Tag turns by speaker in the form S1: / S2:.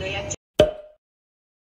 S1: doy a